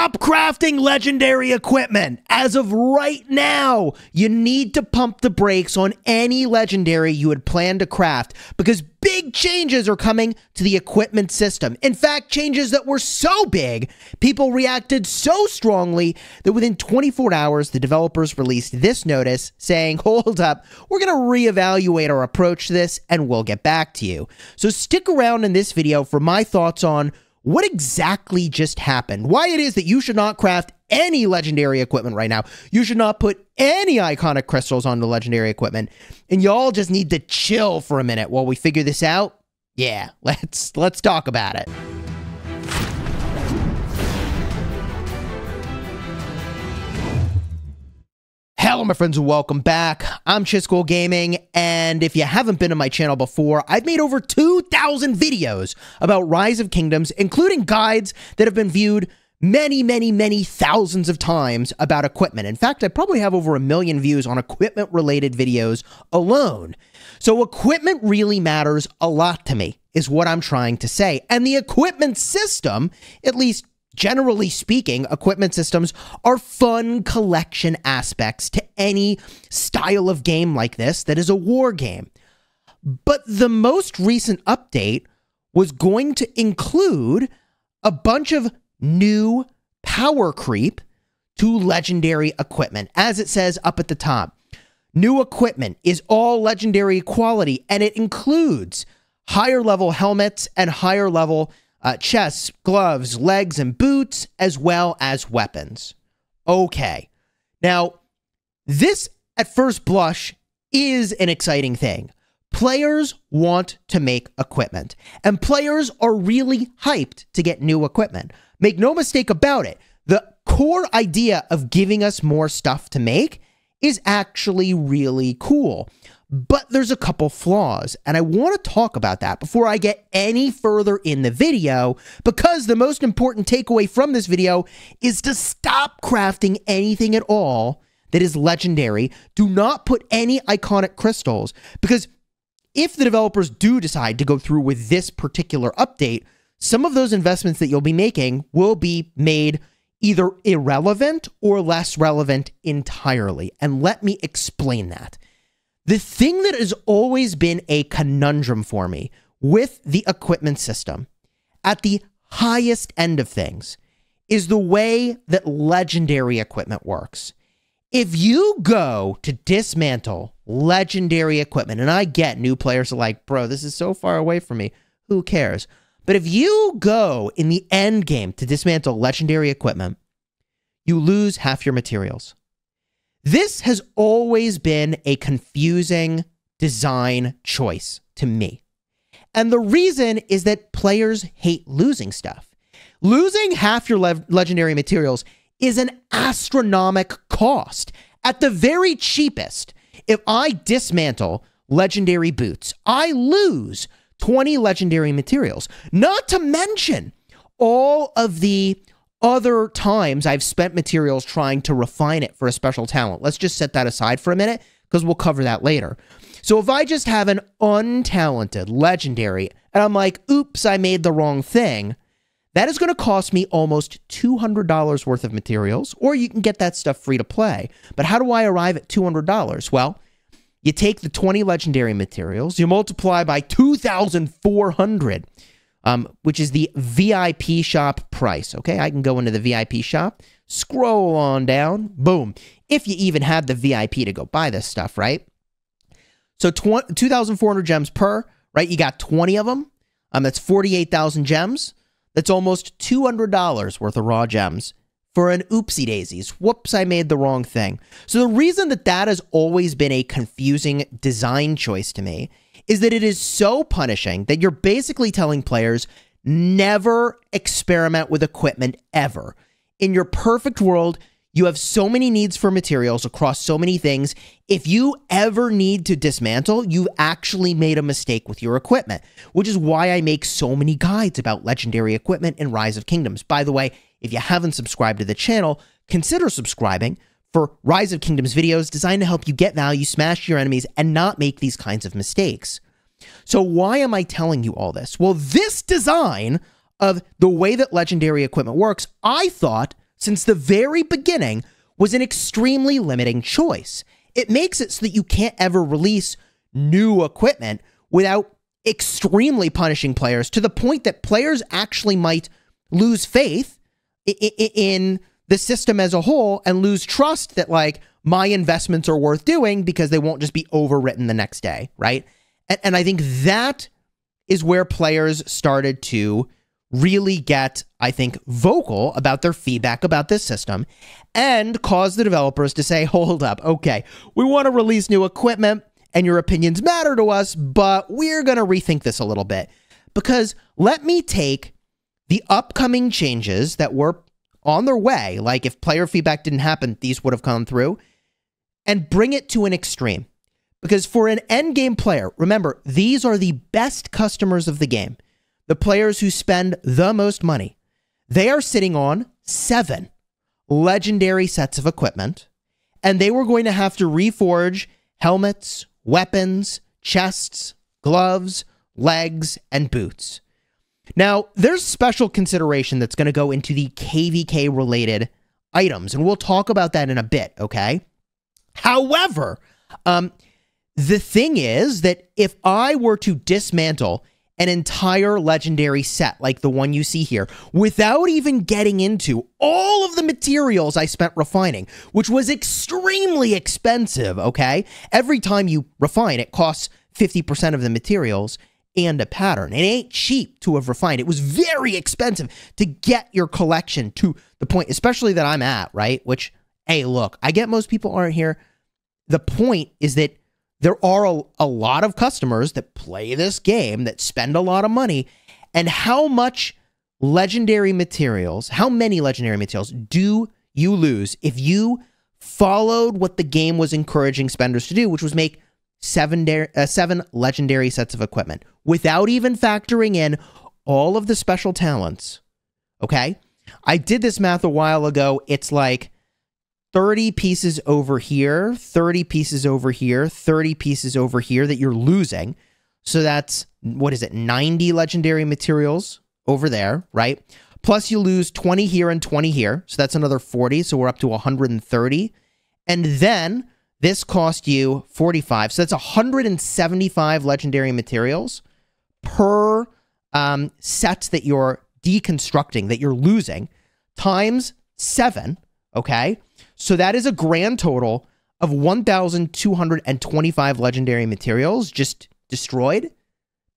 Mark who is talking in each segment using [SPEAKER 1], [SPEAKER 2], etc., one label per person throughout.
[SPEAKER 1] Stop crafting legendary equipment. As of right now, you need to pump the brakes on any legendary you had planned to craft because big changes are coming to the equipment system. In fact, changes that were so big, people reacted so strongly that within 24 hours, the developers released this notice saying, Hold up, we're going to reevaluate our approach to this and we'll get back to you. So stick around in this video for my thoughts on what exactly just happened, why it is that you should not craft any legendary equipment right now. You should not put any iconic crystals on the legendary equipment. And y'all just need to chill for a minute while we figure this out. Yeah, let's let's talk about it. Hello, my friends, and welcome back. I'm Chisgule Gaming, and if you haven't been to my channel before, I've made over 2,000 videos about Rise of Kingdoms, including guides that have been viewed many, many, many thousands of times about equipment. In fact, I probably have over a million views on equipment-related videos alone. So equipment really matters a lot to me, is what I'm trying to say. And the equipment system, at least Generally speaking, equipment systems are fun collection aspects to any style of game like this that is a war game. But the most recent update was going to include a bunch of new power creep to legendary equipment, as it says up at the top. New equipment is all legendary quality, and it includes higher level helmets and higher level uh, chests, gloves, legs, and boots, as well as weapons. Okay. Now, this at first blush is an exciting thing. Players want to make equipment, and players are really hyped to get new equipment. Make no mistake about it, the core idea of giving us more stuff to make is actually really cool. But there's a couple flaws, and I want to talk about that before I get any further in the video, because the most important takeaway from this video is to stop crafting anything at all that is legendary. Do not put any iconic crystals, because if the developers do decide to go through with this particular update, some of those investments that you'll be making will be made either irrelevant or less relevant entirely. And let me explain that. The thing that has always been a conundrum for me with the equipment system at the highest end of things is the way that legendary equipment works. If you go to dismantle legendary equipment, and I get new players are like, bro, this is so far away from me. Who cares? But if you go in the end game to dismantle legendary equipment, you lose half your materials. This has always been a confusing design choice to me. And the reason is that players hate losing stuff. Losing half your le legendary materials is an astronomical cost. At the very cheapest, if I dismantle legendary boots, I lose 20 legendary materials. Not to mention all of the other times I've spent materials trying to refine it for a special talent. Let's just set that aside for a minute because we'll cover that later. So if I just have an untalented legendary and I'm like, oops, I made the wrong thing, that is going to cost me almost $200 worth of materials, or you can get that stuff free to play. But how do I arrive at $200? Well, you take the 20 legendary materials, you multiply by 2,400 um, which is the VIP shop price. Okay, I can go into the VIP shop, scroll on down, boom. If you even have the VIP to go buy this stuff, right? So 2,400 gems per, right? You got 20 of them. Um, that's 48,000 gems. That's almost $200 worth of raw gems for an oopsie daisies. Whoops, I made the wrong thing. So the reason that that has always been a confusing design choice to me is that it is so punishing that you're basically telling players never experiment with equipment ever. In your perfect world, you have so many needs for materials across so many things. If you ever need to dismantle, you've actually made a mistake with your equipment, which is why I make so many guides about legendary equipment in Rise of Kingdoms. By the way, if you haven't subscribed to the channel, consider subscribing for Rise of Kingdoms videos designed to help you get value, smash your enemies, and not make these kinds of mistakes. So, why am I telling you all this? Well, this design of the way that legendary equipment works, I thought since the very beginning was an extremely limiting choice. It makes it so that you can't ever release new equipment without extremely punishing players to the point that players actually might lose faith in the system as a whole and lose trust that like my investments are worth doing because they won't just be overwritten the next day, right? And, and I think that is where players started to really get, I think, vocal about their feedback about this system and cause the developers to say, hold up, okay, we want to release new equipment and your opinions matter to us, but we're going to rethink this a little bit. Because let me take the upcoming changes that were on their way, like if player feedback didn't happen, these would have come through, and bring it to an extreme. Because for an end game player, remember, these are the best customers of the game, the players who spend the most money. They are sitting on seven legendary sets of equipment, and they were going to have to reforge helmets, weapons, chests, gloves, legs, and boots. Now, there's special consideration that's going to go into the KVK related items, and we'll talk about that in a bit, okay? However, um, the thing is that if I were to dismantle an entire legendary set like the one you see here without even getting into all of the materials I spent refining, which was extremely expensive, okay? Every time you refine, it costs 50% of the materials and a pattern. It ain't cheap to have refined. It was very expensive to get your collection to the point, especially that I'm at, right? Which, hey, look, I get most people aren't here. The point is that there are a, a lot of customers that play this game that spend a lot of money and how much legendary materials how many legendary materials do you lose if you followed what the game was encouraging spenders to do which was make seven uh, seven legendary sets of equipment without even factoring in all of the special talents okay i did this math a while ago it's like 30 pieces over here, 30 pieces over here, 30 pieces over here that you're losing. So that's, what is it, 90 legendary materials over there, right? Plus you lose 20 here and 20 here. So that's another 40. So we're up to 130. And then this cost you 45. So that's 175 legendary materials per um, set that you're deconstructing, that you're losing, times seven, okay? So that is a grand total of 1,225 legendary materials just destroyed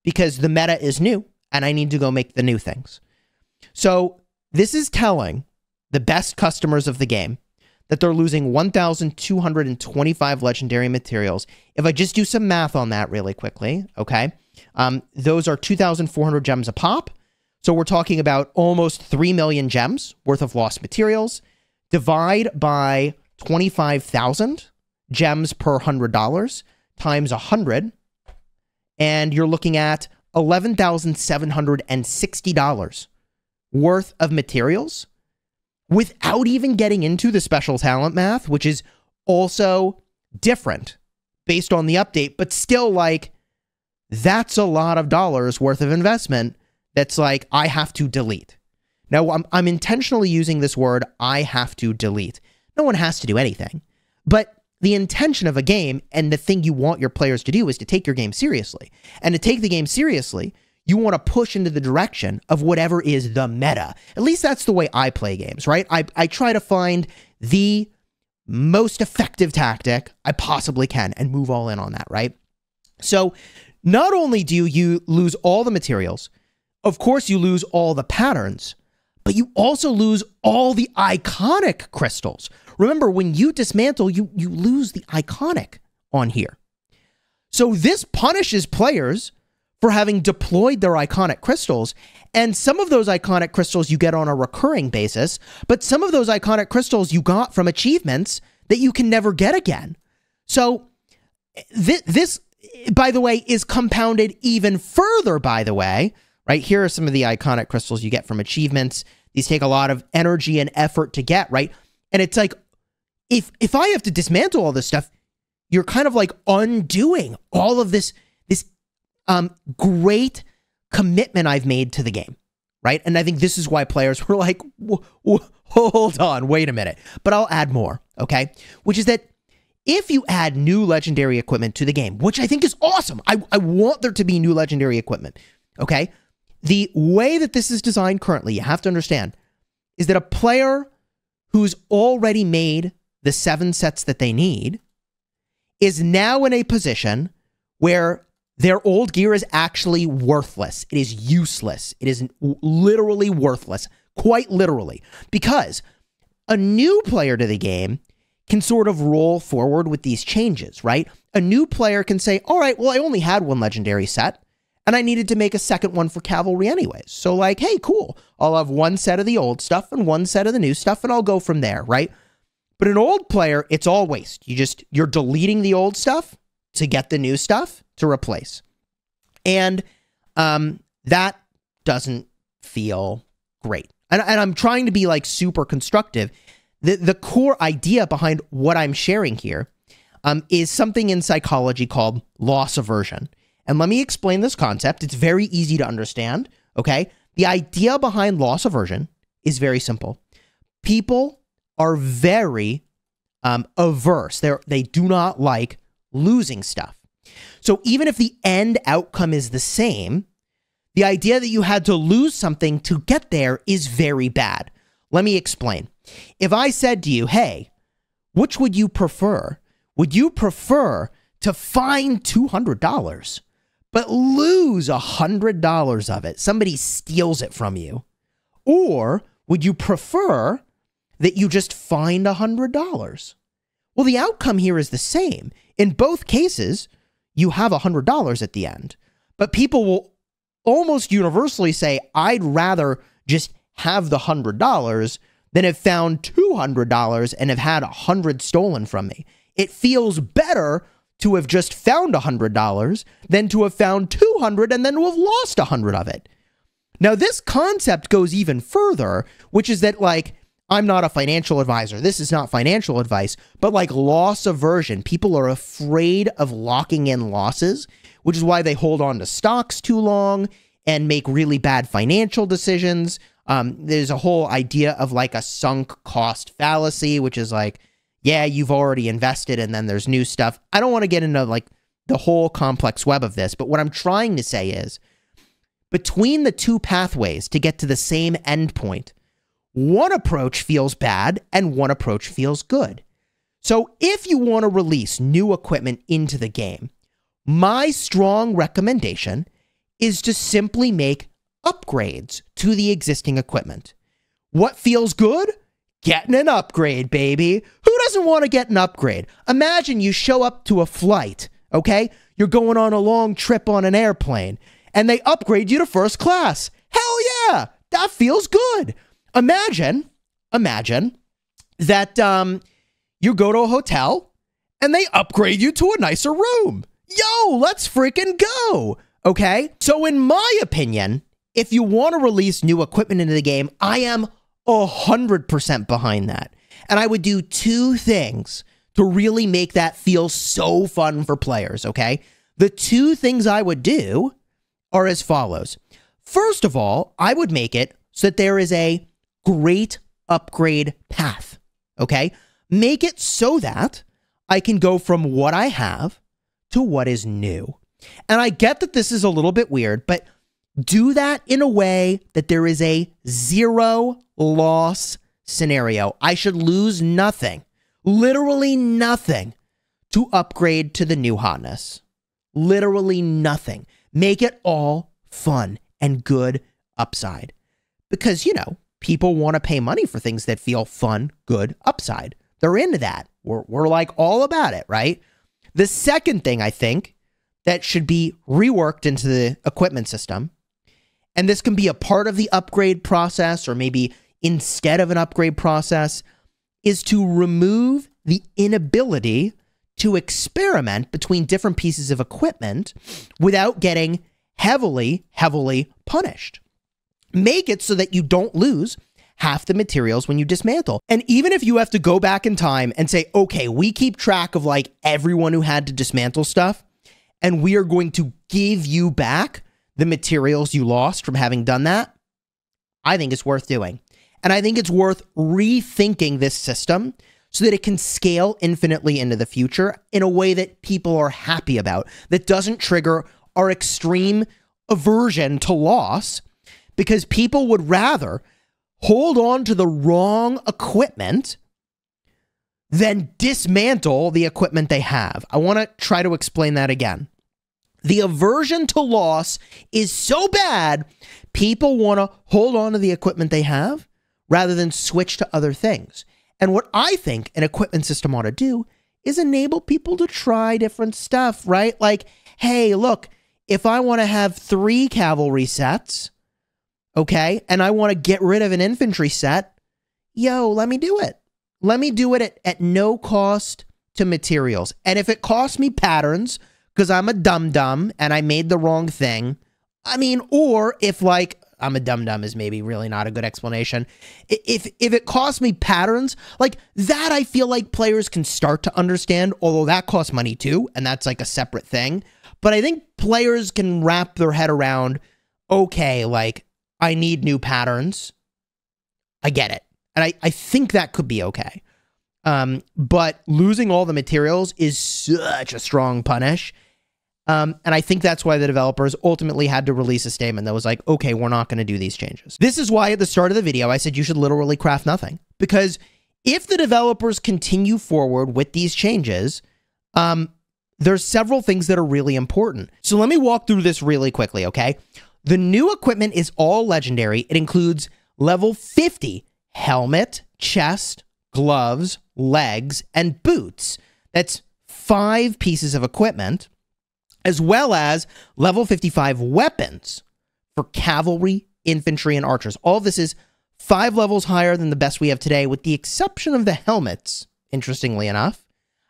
[SPEAKER 1] because the meta is new and I need to go make the new things. So this is telling the best customers of the game that they're losing 1,225 legendary materials. If I just do some math on that really quickly, okay, um, those are 2,400 gems a pop. So we're talking about almost 3 million gems worth of lost materials divide by 25,000 gems per $100 times 100 and you're looking at $11,760 worth of materials without even getting into the special talent math, which is also different based on the update, but still like that's a lot of dollars worth of investment that's like I have to delete. Now, I'm, I'm intentionally using this word, I have to delete. No one has to do anything. But the intention of a game and the thing you want your players to do is to take your game seriously. And to take the game seriously, you want to push into the direction of whatever is the meta. At least that's the way I play games, right? I, I try to find the most effective tactic I possibly can and move all in on that, right? So not only do you lose all the materials, of course, you lose all the patterns, but you also lose all the iconic crystals. Remember, when you dismantle, you, you lose the iconic on here. So this punishes players for having deployed their iconic crystals. And some of those iconic crystals you get on a recurring basis, but some of those iconic crystals you got from achievements that you can never get again. So th this, by the way, is compounded even further, by the way, right? Here are some of the iconic crystals you get from achievements. These take a lot of energy and effort to get, right? And it's like, if if I have to dismantle all this stuff, you're kind of like undoing all of this this um great commitment I've made to the game, right? And I think this is why players were like, hold on, wait a minute. But I'll add more, okay? Which is that if you add new legendary equipment to the game, which I think is awesome, I, I want there to be new legendary equipment, okay? The way that this is designed currently, you have to understand, is that a player who's already made the seven sets that they need is now in a position where their old gear is actually worthless. It is useless. It is literally worthless, quite literally, because a new player to the game can sort of roll forward with these changes, right? A new player can say, all right, well, I only had one legendary set and I needed to make a second one for cavalry anyways. So, like, hey, cool. I'll have one set of the old stuff and one set of the new stuff, and I'll go from there, right? But an old player, it's all waste. You just, you're deleting the old stuff to get the new stuff to replace. And um, that doesn't feel great. And, and I'm trying to be like super constructive. The, the core idea behind what I'm sharing here um, is something in psychology called loss aversion. And let me explain this concept. It's very easy to understand. Okay. The idea behind loss aversion is very simple. People are very um, averse. They they do not like losing stuff. So even if the end outcome is the same, the idea that you had to lose something to get there is very bad. Let me explain. If I said to you, "Hey, which would you prefer? Would you prefer to find $200 but lose $100 of it. Somebody steals it from you. Or would you prefer that you just find $100? Well, the outcome here is the same. In both cases, you have $100 at the end. But people will almost universally say, I'd rather just have the $100 than have found $200 and have had 100 stolen from me. It feels better to have just found $100 than to have found 200 and then to have lost 100 of it. Now, this concept goes even further, which is that, like, I'm not a financial advisor. This is not financial advice, but like loss aversion. People are afraid of locking in losses, which is why they hold on to stocks too long and make really bad financial decisions. Um, there's a whole idea of like a sunk cost fallacy, which is like, yeah, you've already invested and then there's new stuff. I don't want to get into like the whole complex web of this, but what I'm trying to say is between the two pathways to get to the same endpoint, one approach feels bad and one approach feels good. So if you want to release new equipment into the game, my strong recommendation is to simply make upgrades to the existing equipment. What feels good? Getting an upgrade, baby. Who doesn't want to get an upgrade? Imagine you show up to a flight, okay? You're going on a long trip on an airplane, and they upgrade you to first class. Hell yeah, that feels good. Imagine, imagine that um, you go to a hotel and they upgrade you to a nicer room. Yo, let's freaking go. Okay. So, in my opinion, if you want to release new equipment into the game, I am 100% behind that. And I would do two things to really make that feel so fun for players, okay? The two things I would do are as follows. First of all, I would make it so that there is a great upgrade path, okay? Make it so that I can go from what I have to what is new. And I get that this is a little bit weird, but do that in a way that there is a zero loss scenario. I should lose nothing, literally nothing, to upgrade to the new hotness. Literally nothing. Make it all fun and good upside. Because, you know, people want to pay money for things that feel fun, good upside. They're into that. We're, we're like all about it, right? The second thing I think that should be reworked into the equipment system, and this can be a part of the upgrade process or maybe instead of an upgrade process is to remove the inability to experiment between different pieces of equipment without getting heavily, heavily punished. Make it so that you don't lose half the materials when you dismantle. And even if you have to go back in time and say, okay, we keep track of like everyone who had to dismantle stuff, and we are going to give you back the materials you lost from having done that, I think it's worth doing. And I think it's worth rethinking this system so that it can scale infinitely into the future in a way that people are happy about, that doesn't trigger our extreme aversion to loss, because people would rather hold on to the wrong equipment than dismantle the equipment they have. I want to try to explain that again. The aversion to loss is so bad, people want to hold on to the equipment they have rather than switch to other things. And what I think an equipment system ought to do is enable people to try different stuff, right? Like, hey, look, if I want to have three cavalry sets, okay, and I want to get rid of an infantry set, yo, let me do it. Let me do it at, at no cost to materials. And if it costs me patterns, because I'm a dum dum and I made the wrong thing. I mean, or if like I'm a dum dum is maybe really not a good explanation. If if it costs me patterns like that, I feel like players can start to understand. Although that costs money too, and that's like a separate thing. But I think players can wrap their head around. Okay, like I need new patterns. I get it, and I I think that could be okay. Um, but losing all the materials is such a strong punish um, and I think that's why the developers ultimately had to release a statement that was like, okay, we're not going to do these changes. This is why at the start of the video, I said you should literally craft nothing. Because if the developers continue forward with these changes, um, there's several things that are really important. So let me walk through this really quickly, okay? The new equipment is all legendary. It includes level 50 helmet, chest, gloves, legs, and boots. That's five pieces of equipment as well as level 55 weapons for cavalry, infantry, and archers. All this is five levels higher than the best we have today, with the exception of the helmets, interestingly enough.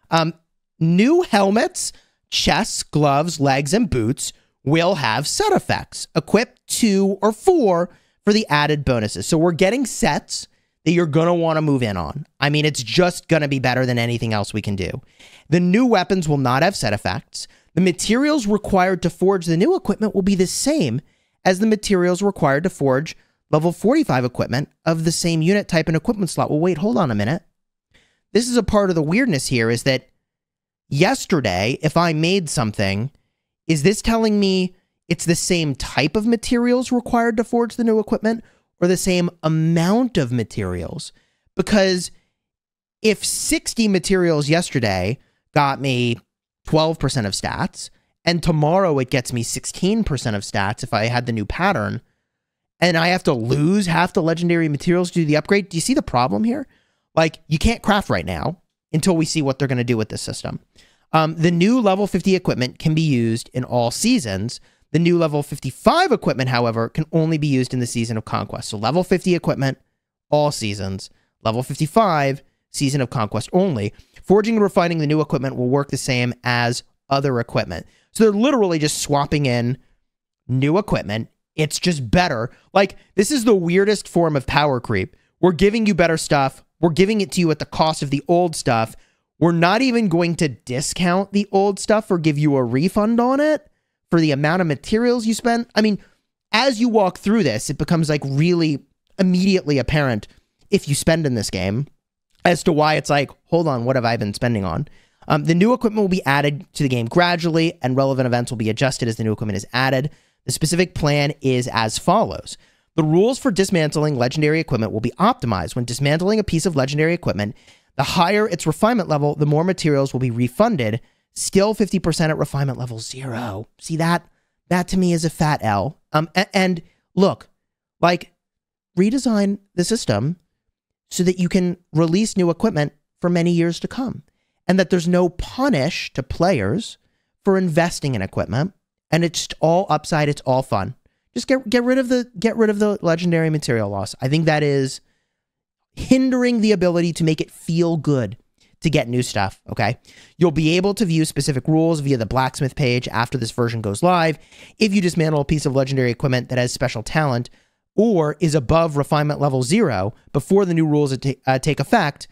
[SPEAKER 1] Um, new helmets, chests, gloves, legs, and boots will have set effects. Equip two or four for the added bonuses. So we're getting sets that you're going to want to move in on. I mean, it's just going to be better than anything else we can do. The new weapons will not have set effects. The materials required to forge the new equipment will be the same as the materials required to forge level 45 equipment of the same unit type and equipment slot. Well, wait, hold on a minute. This is a part of the weirdness here is that yesterday, if I made something, is this telling me it's the same type of materials required to forge the new equipment or the same amount of materials? Because if 60 materials yesterday got me 12% of stats. And tomorrow it gets me 16% of stats if I had the new pattern. And I have to lose half the legendary materials to do the upgrade. Do you see the problem here? Like, you can't craft right now until we see what they're going to do with this system. Um, the new level 50 equipment can be used in all seasons. The new level 55 equipment, however, can only be used in the season of conquest. So level 50 equipment, all seasons. Level 55, season of conquest only. Forging and refining the new equipment will work the same as other equipment. So they're literally just swapping in new equipment. It's just better. Like, this is the weirdest form of power creep. We're giving you better stuff. We're giving it to you at the cost of the old stuff. We're not even going to discount the old stuff or give you a refund on it for the amount of materials you spend. I mean, as you walk through this, it becomes like really immediately apparent if you spend in this game as to why it's like, hold on, what have I been spending on? Um, the new equipment will be added to the game gradually, and relevant events will be adjusted as the new equipment is added. The specific plan is as follows. The rules for dismantling legendary equipment will be optimized. When dismantling a piece of legendary equipment, the higher its refinement level, the more materials will be refunded. Still 50% at refinement level zero. See that? That to me is a fat L. Um, and, and look, like redesign the system so that you can release new equipment for many years to come and that there's no punish to players for investing in equipment and it's all upside it's all fun just get get rid of the get rid of the legendary material loss i think that is hindering the ability to make it feel good to get new stuff okay you'll be able to view specific rules via the blacksmith page after this version goes live if you dismantle a piece of legendary equipment that has special talent or is above refinement level zero before the new rules uh, take effect,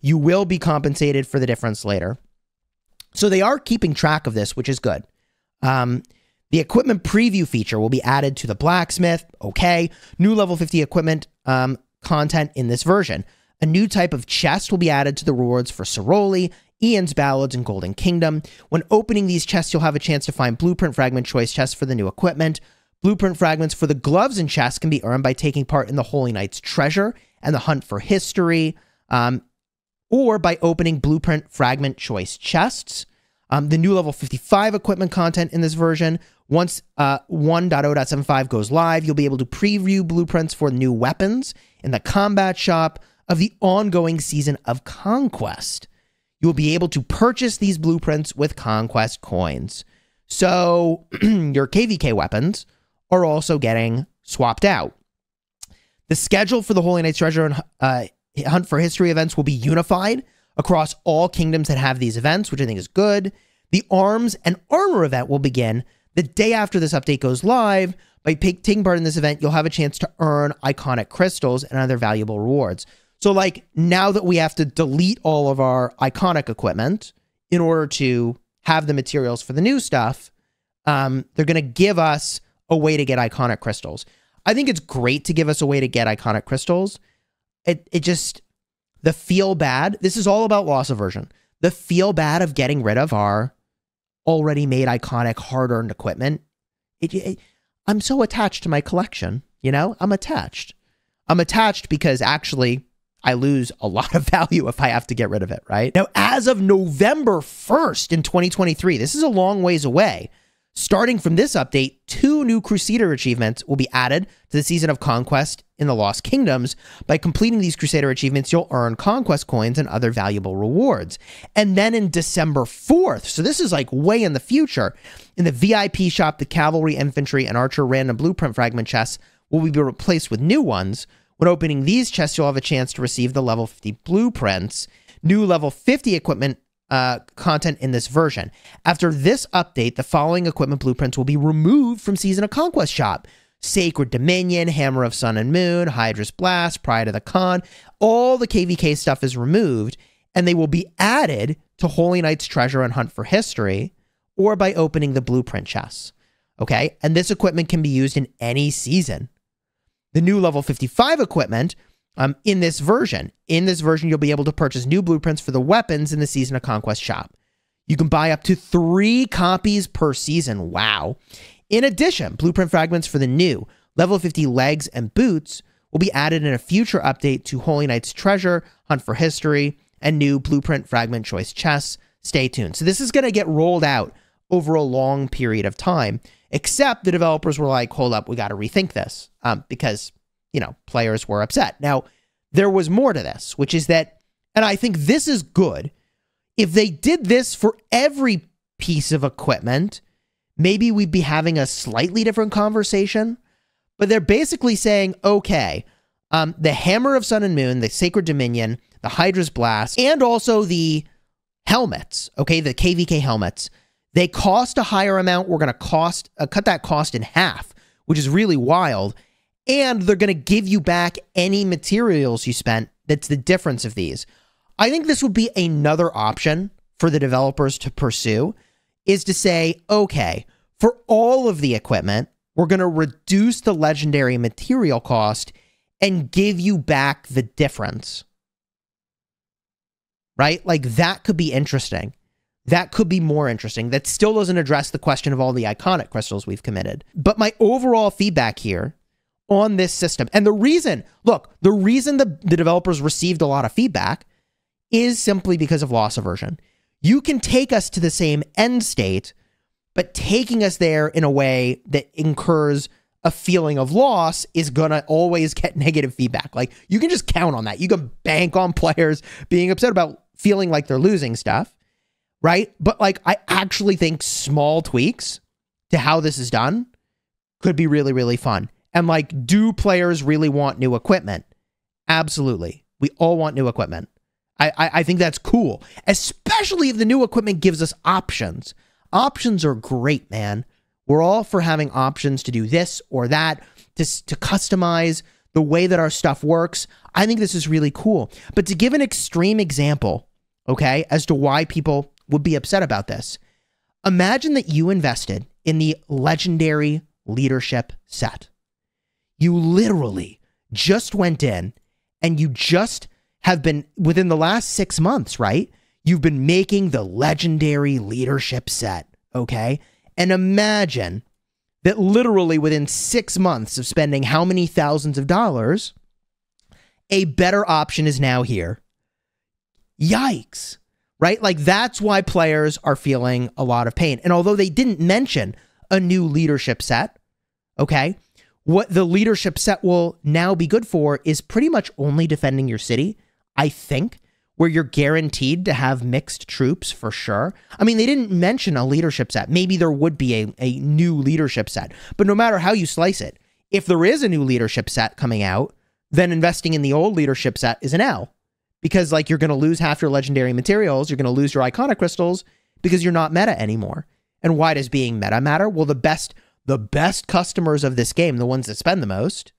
[SPEAKER 1] you will be compensated for the difference later. So they are keeping track of this, which is good. Um, the equipment preview feature will be added to the blacksmith. Okay. New level 50 equipment um, content in this version. A new type of chest will be added to the rewards for Ceroli, Ian's Ballads, and Golden Kingdom. When opening these chests, you'll have a chance to find blueprint fragment choice chests for the new equipment. Blueprint fragments for the gloves and chests can be earned by taking part in the Holy Knight's treasure and the hunt for history, um, or by opening blueprint fragment choice chests. Um, the new level 55 equipment content in this version. Once uh, 1.0.75 goes live, you'll be able to preview blueprints for new weapons in the combat shop of the ongoing season of Conquest. You will be able to purchase these blueprints with Conquest coins. So your KVK weapons are also getting swapped out. The schedule for the Holy Knight's Treasure and uh, Hunt for History events will be unified across all kingdoms that have these events, which I think is good. The arms and armor event will begin the day after this update goes live. By taking part in this event, you'll have a chance to earn iconic crystals and other valuable rewards. So, like, now that we have to delete all of our iconic equipment in order to have the materials for the new stuff, um, they're going to give us a way to get iconic crystals. I think it's great to give us a way to get iconic crystals. It, it just, the feel bad, this is all about loss aversion. The feel bad of getting rid of our already made iconic hard earned equipment. It, it, I'm so attached to my collection, you know? I'm attached. I'm attached because actually I lose a lot of value if I have to get rid of it, right? Now, as of November 1st in 2023, this is a long ways away. Starting from this update, two new Crusader achievements will be added to the Season of Conquest in the Lost Kingdoms. By completing these Crusader achievements, you'll earn Conquest coins and other valuable rewards. And then in December 4th, so this is like way in the future, in the VIP shop, the Cavalry, Infantry, and Archer random blueprint fragment chests will be replaced with new ones. When opening these chests, you'll have a chance to receive the level 50 blueprints. New level 50 equipment uh, content in this version. After this update, the following equipment blueprints will be removed from Season of Conquest shop. Sacred Dominion, Hammer of Sun and Moon, Hydra's Blast, Pride of the Khan, all the KVK stuff is removed, and they will be added to Holy Knight's Treasure and Hunt for History, or by opening the blueprint chests. Okay, and this equipment can be used in any season. The new level 55 equipment um, in this version. In this version, you'll be able to purchase new blueprints for the weapons in the Season of Conquest shop. You can buy up to three copies per season. Wow. In addition, blueprint fragments for the new level 50 legs and boots will be added in a future update to Holy Knight's Treasure, Hunt for History, and new blueprint fragment choice chests. Stay tuned. So, this is going to get rolled out over a long period of time, except the developers were like, hold up, we got to rethink this um, because you know, players were upset. Now, there was more to this, which is that, and I think this is good. If they did this for every piece of equipment, maybe we'd be having a slightly different conversation. But they're basically saying, okay, um, the Hammer of Sun and Moon, the Sacred Dominion, the Hydra's Blast, and also the helmets, okay, the KVK helmets, they cost a higher amount. We're going to cost uh, cut that cost in half, which is really wild and they're going to give you back any materials you spent. That's the difference of these. I think this would be another option for the developers to pursue is to say, okay, for all of the equipment, we're going to reduce the legendary material cost and give you back the difference. Right? Like that could be interesting. That could be more interesting. That still doesn't address the question of all the iconic crystals we've committed. But my overall feedback here on this system. And the reason, look, the reason the, the developers received a lot of feedback is simply because of loss aversion. You can take us to the same end state, but taking us there in a way that incurs a feeling of loss is going to always get negative feedback. Like you can just count on that. You can bank on players being upset about feeling like they're losing stuff, right? But like I actually think small tweaks to how this is done could be really, really fun. And like, do players really want new equipment? Absolutely. We all want new equipment. I, I, I think that's cool, especially if the new equipment gives us options. Options are great, man. We're all for having options to do this or that, to, to customize the way that our stuff works. I think this is really cool. But to give an extreme example, okay, as to why people would be upset about this, imagine that you invested in the legendary leadership set. You literally just went in and you just have been within the last six months, right? You've been making the legendary leadership set, okay? And imagine that literally within six months of spending how many thousands of dollars, a better option is now here. Yikes, right? Like that's why players are feeling a lot of pain. And although they didn't mention a new leadership set, okay, what the leadership set will now be good for is pretty much only defending your city, I think, where you're guaranteed to have mixed troops for sure. I mean, they didn't mention a leadership set. Maybe there would be a, a new leadership set, but no matter how you slice it, if there is a new leadership set coming out, then investing in the old leadership set is an L because like you're going to lose half your legendary materials, you're going to lose your iconic crystals because you're not meta anymore. And why does being meta matter? Well, the best the best customers of this game, the ones that spend the most,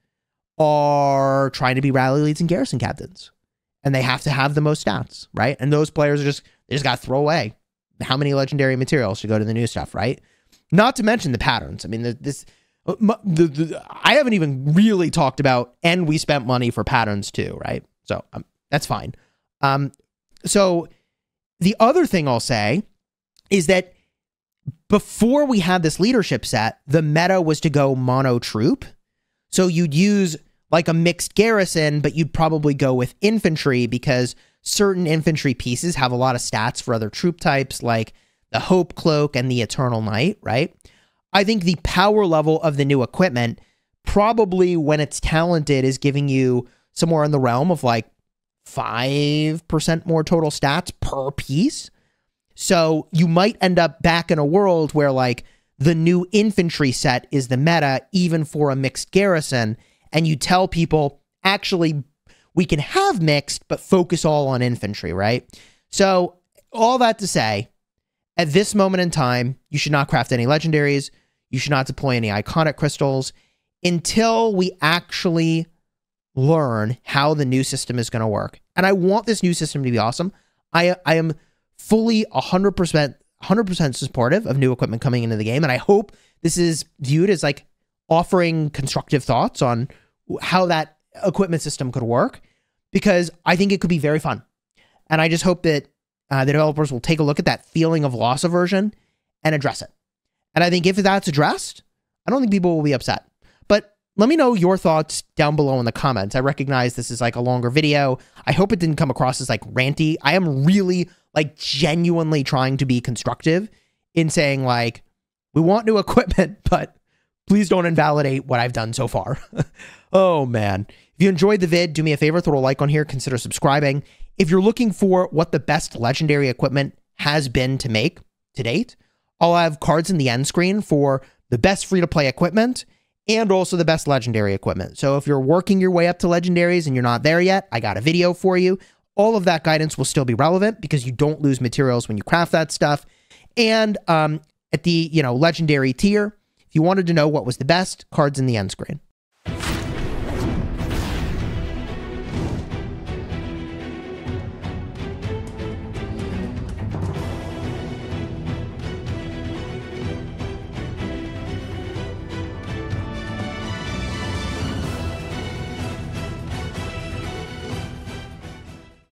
[SPEAKER 1] are trying to be rally leads and garrison captains. And they have to have the most stats, right? And those players are just they just got to throw away how many legendary materials to go to the new stuff, right? Not to mention the patterns. I mean, this uh, the, the, I haven't even really talked about, and we spent money for patterns too, right? So um, that's fine. Um, so the other thing I'll say is that before we had this leadership set, the meta was to go mono troop. So you'd use like a mixed garrison, but you'd probably go with infantry because certain infantry pieces have a lot of stats for other troop types, like the Hope Cloak and the Eternal Knight, right? I think the power level of the new equipment, probably when it's talented, is giving you somewhere in the realm of like 5% more total stats per piece. So you might end up back in a world where like the new infantry set is the meta, even for a mixed garrison. And you tell people, actually, we can have mixed, but focus all on infantry, right? So, all that to say, at this moment in time, you should not craft any legendaries. You should not deploy any iconic crystals until we actually learn how the new system is going to work. And I want this new system to be awesome. I I am fully 100% 100% supportive of new equipment coming into the game and I hope this is viewed as like offering constructive thoughts on how that equipment system could work because I think it could be very fun. And I just hope that uh, the developers will take a look at that feeling of loss aversion and address it. And I think if that's addressed, I don't think people will be upset. But let me know your thoughts down below in the comments. I recognize this is like a longer video. I hope it didn't come across as like ranty. I am really like genuinely trying to be constructive in saying like we want new equipment, but please don't invalidate what I've done so far. oh man. If you enjoyed the vid, do me a favor, throw a like on here, consider subscribing. If you're looking for what the best legendary equipment has been to make to date, I'll have cards in the end screen for the best free to play equipment and also the best legendary equipment. So if you're working your way up to legendaries and you're not there yet, I got a video for you. All of that guidance will still be relevant because you don't lose materials when you craft that stuff. And um, at the, you know, legendary tier, if you wanted to know what was the best, cards in the end screen.